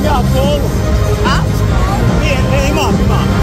minha bolo. Ah? vem vem irmã, minha.